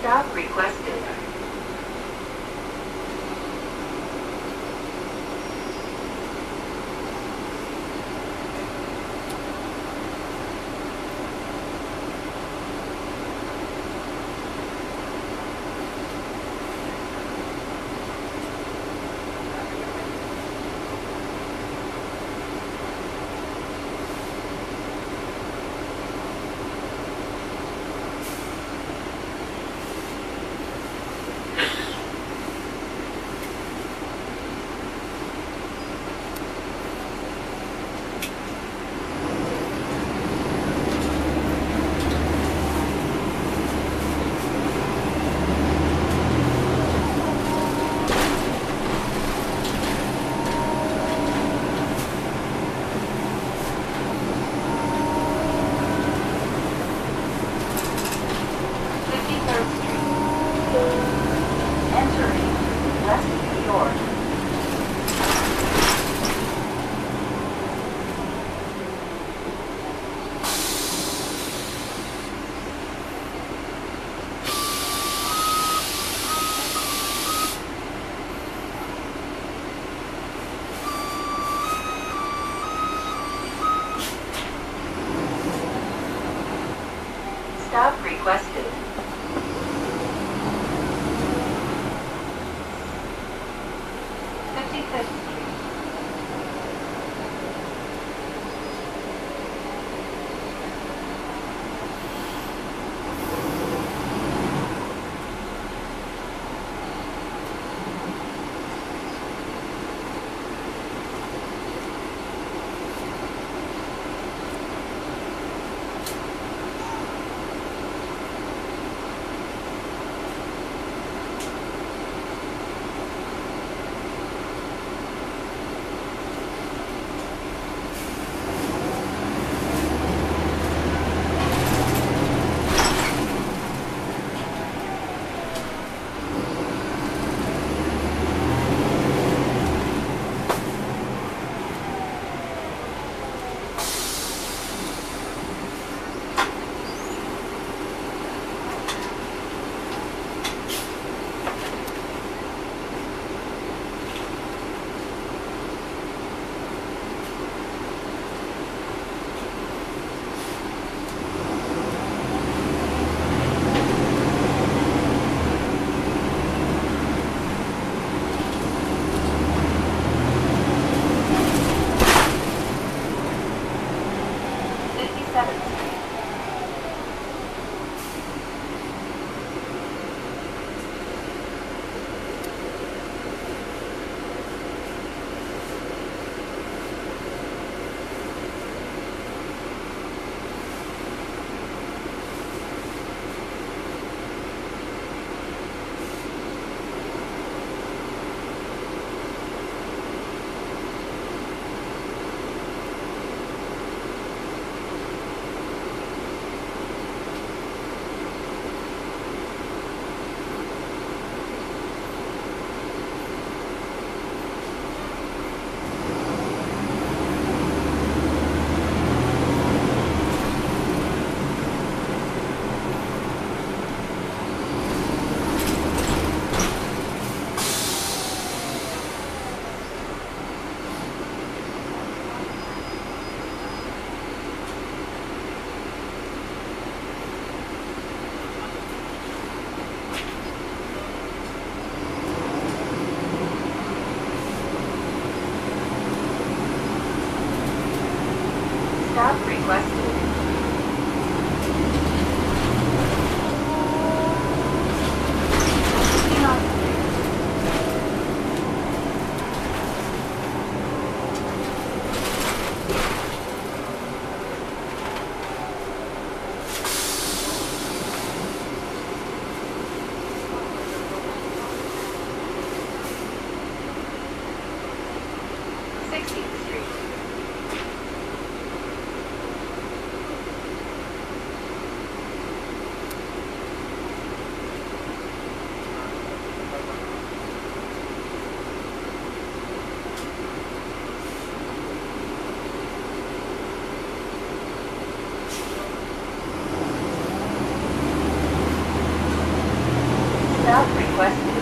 Stop requested. Stop requested. Help requested.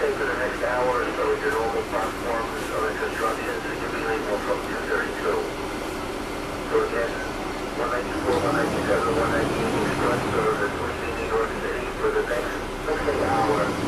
take for the next hour or so is your normal platforms under construction, so you'll be leaving from 232. So again, 194, 197, 198 Express service New York City for the next, let's say, hour.